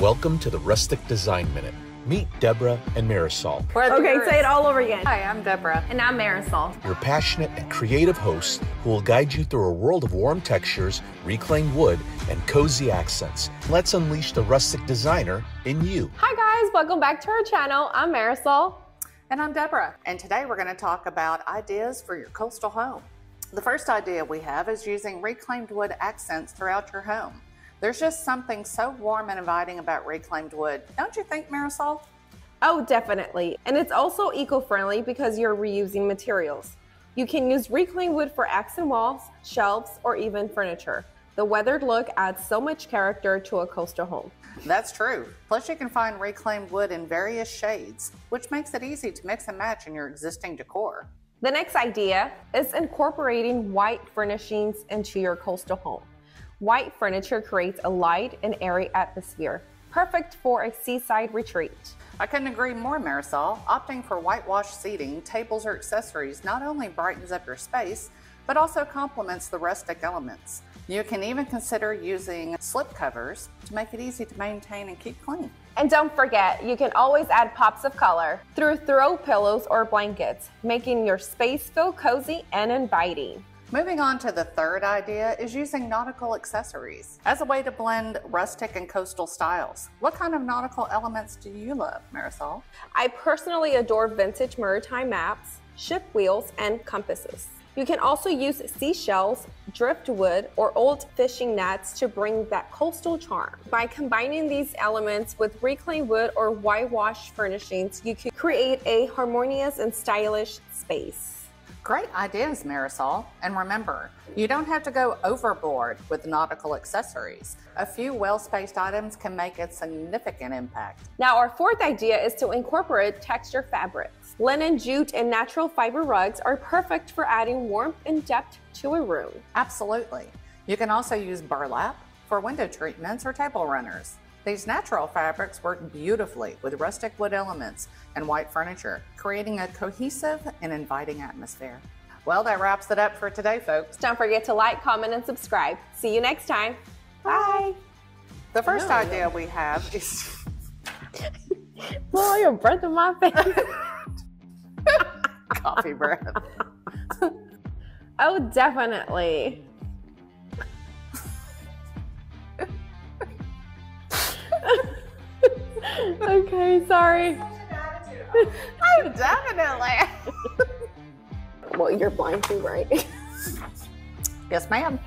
Welcome to the Rustic Design Minute. Meet Deborah and Marisol, Okay, say it all over again. Hi, I'm Deborah. And I'm Marisol. your passionate and creative hosts who will guide you through a world of warm textures, reclaimed wood, and cozy accents. Let's unleash the rustic designer in you. Hi guys, welcome back to our channel. I'm Marisol. And I'm Deborah. And today we're going to talk about ideas for your coastal home. The first idea we have is using reclaimed wood accents throughout your home. There's just something so warm and inviting about reclaimed wood. Don't you think, Marisol? Oh, definitely. And it's also eco-friendly because you're reusing materials. You can use reclaimed wood for accent walls, shelves, or even furniture. The weathered look adds so much character to a coastal home. That's true. Plus, you can find reclaimed wood in various shades, which makes it easy to mix and match in your existing decor. The next idea is incorporating white furnishings into your coastal home. White furniture creates a light and airy atmosphere, perfect for a seaside retreat. I couldn't agree more, Marisol. Opting for whitewashed seating, tables, or accessories not only brightens up your space, but also complements the rustic elements. You can even consider using slip covers to make it easy to maintain and keep clean. And don't forget, you can always add pops of color through throw pillows or blankets, making your space feel cozy and inviting. Moving on to the third idea is using nautical accessories as a way to blend rustic and coastal styles. What kind of nautical elements do you love, Marisol? I personally adore vintage maritime maps, ship wheels, and compasses. You can also use seashells, driftwood, or old fishing nets to bring that coastal charm. By combining these elements with reclaimed wood or whitewash furnishings, you can create a harmonious and stylish space. Great ideas, Marisol. And remember, you don't have to go overboard with nautical accessories. A few well spaced items can make a significant impact. Now, our fourth idea is to incorporate texture fabrics. Linen, jute, and natural fiber rugs are perfect for adding warmth and depth to a room. Absolutely. You can also use burlap for window treatments or table runners. These natural fabrics work beautifully with rustic wood elements and white furniture, creating a cohesive and inviting atmosphere. Well, that wraps it up for today, folks. Don't forget to like, comment, and subscribe. See you next time. Bye. The first idea we have is Blow your breath in my face. coffee breath. oh, definitely. okay, sorry. Oh, definitely. Well, you're blind too, right? yes, ma'am.